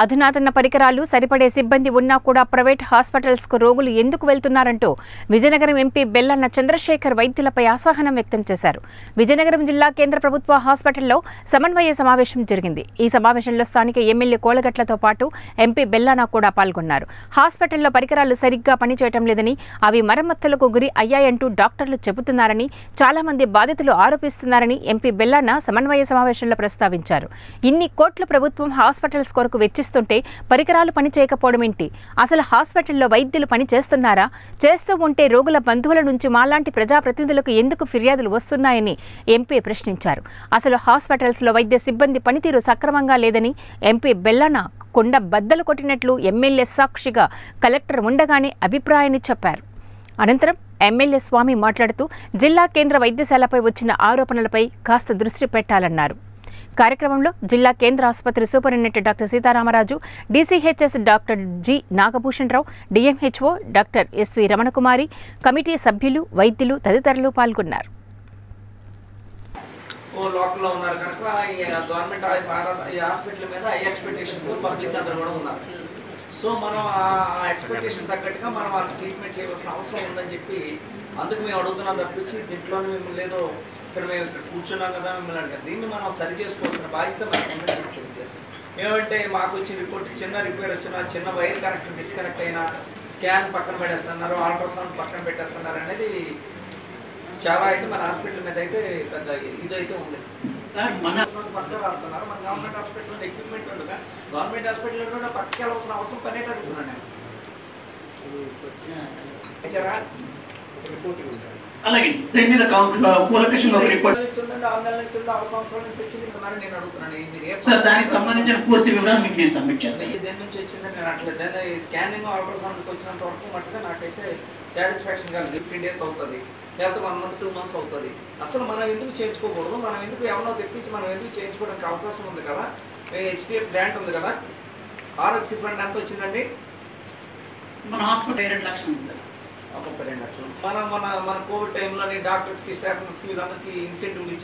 అధునాతన పరికరాలు సరిపడే సిబ్బంది ఉన్నా కూడా ప్రైవేట్ హాస్పిటల్స్కు రోగులు ఎందుకు వెళ్తున్నారంటూ విజయనగరం ఎంపీ బెల్లన్న చంద్రశేఖర్ వైద్యులపై అసహనం వ్యక్తం చేశారు. విజయనగరం జిల్లా కేంద్ర ప్రభుత్వ హాస్పిటల్లో సమన్వయ సమావేశం జరిగింది. ఈ సమావేశంలో స్థానిక ఎమ్మెల్యే కోలగట్లతో పాటు ఎంపీ బెల్లన్న కూడా పాల్గొన్నారు. హాస్పిటల్లో పరికరాలు సరిగ్గా పనిచేయటం లేదని అవి మరమ్మతులకు గురి అయ్యాయంటూ డాక్టర్లు చెబుతున్నారని చాలా మంది బాధితులు ఆరోపిస్తున్నారని ఎంపీ బెల్లన్న సమన్వయ సమావేశంలో ప్రస్తావించారు. ఇన్ని కోట్ల ప్రభుత్వం హాస్పిటల్స్ కొరకు వెచ్చిస్తుంటే పరికరాలు పనిచేయకపోవడం ఏంటి? అసలు హాస్పిటల్లో వైద్యులు పని చేస్తున్నారా చేస్తూ ఉంటే రోగుల బంధువుల నుంచి మాలాంటి ప్రజాప్రతినిధులకు ఎందుకు ఫిర్యాదులు వస్తున్నాయని ఎంపీ ప్రశ్నించారు. అసలు హాస్పిటల్స్లో వైద్య సిబ్బంది పనితీరు సక్రమంగా లేదని ఎంపీ బెల్లన కొండ బద్దలు కొట్టినట్లు ఎమ్మెల్యే సాక్షిగా కలెక్టర్ ఉండగానే అభిప్రాయాన్ని చెప్పారు. అనంతరం ఎమ్మెల్యే స్వామి మాట్లాడుతూ జిల్లా కేంద్ర వైద్యశాలపై వచ్చిన ఆరోపణలపై కాస్త దృష్టి పెట్టాలన్నారు. కార్యక్రమంలో జిల్లా కేంద్ర ఆసుపత్రి superintendent doctor Sitaramaraju DCHS doctor G Nagabhushanarao DMHO doctor SV Ramanakumari committee సభ్యులు వైద్యులు తదితరులు పాల్గొన్నారు. ఓ లోకల్లో ఉన్నారు కనుక గవర్నమెంట్ హాస్పిటల్ మీద హై ఎక్స్పెక్టేషన్తో పబ్లిక్ అందరూ కూడా ఉన్నారు. సో మనం ఆ ఎక్స్పెక్టేషన్ తగ్గట్టుగా మనం వాళ్ళకి ట్రీట్మెంట్ చేయవలసిన అవసరం ఉందని చెప్పి అందుకు మేము అడుగుతున్నాం తప్పించి దీంట్లో మిమ్మల్ని ఏదో ఇక్కడ మేము ఇక్కడ కూర్చున్నాం కదా మిమ్మల్ని అడిగారు. దీన్ని మనం సరి చేసుకోవాల్సిన బాధ్యత మనకు ఏమంటే మాకు వచ్చిన రిపోర్ట్ చిన్న రిపేర్ వచ్చినా చిన్న వైర్ కనెక్ట్ డిస్కనెక్ట్ అయినా స్కాన్ పక్కన పెట్టేస్తున్నారు అల్ట్రాసౌండ్ పక్కన పెట్టేస్తున్నారు అనేది చాలా అయితే మన హాస్పిటల్ మీద అయితే పెద్ద ఇదైతే ఉంది. సార్ మన పక్క రాస్తున్నారు. మన గవర్నమెంట్ హాస్పిటల్లో ఎక్విప్మెంట్ ఉండగా గవర్నమెంట్ హాస్పిటల్లో కూడా పక్కకి వెళ్ళవలసిన అవసరం పనే అడుగుతున్నాను నేను? అలాగే. దీని మీద పూలకృష్ణ రిపోర్ట్ ఆరు నెలల నుంచి ఉంది, ఆరు నుంచి నేను అడుగుతున్నాను సార్ దానికి సంబంధించిన పూర్తి వివరాలు మీకు నేను సబ్మిట్ చేస్తాను. దేని నుంచి వచ్చిందని నేను అట్లేదు ఈ స్కానింగ్ అల్ట్రాసౌండ్కి వచ్చినంత వరకు మట్టుగా నాకైతే సాటిస్ఫాక్షన్ కాదు ఫిఫ్టీన్ డేస్ అవుతుంది లేకపోతే వన్ మంత్ టూ మంత్స్ అవుతుంది అసలు మనం ఎందుకు చేయించుకోకూడదు మనం ఎందుకు ఎవరినో తెప్పించి మనం ఎందుకు చేయించుకోవడానికి అవకాశం ఉంది కదా హెచ్డిఎఫ్ గ్రాంట్ ఉంది కదా ఆరోగ్య ఫండ్ ఎంత వచ్చిందండి మన హాస్పిటల్ రెండు లక్షలు ఉంది సార్. ముప్పై రెండు లక్షలు మన మన మన కోవిడ్ టైంలో డాక్టర్స్కి స్టాఫ్స్కి వీళ్ళందరికీ ఇన్సెంటివ్లు ఇచ్చారు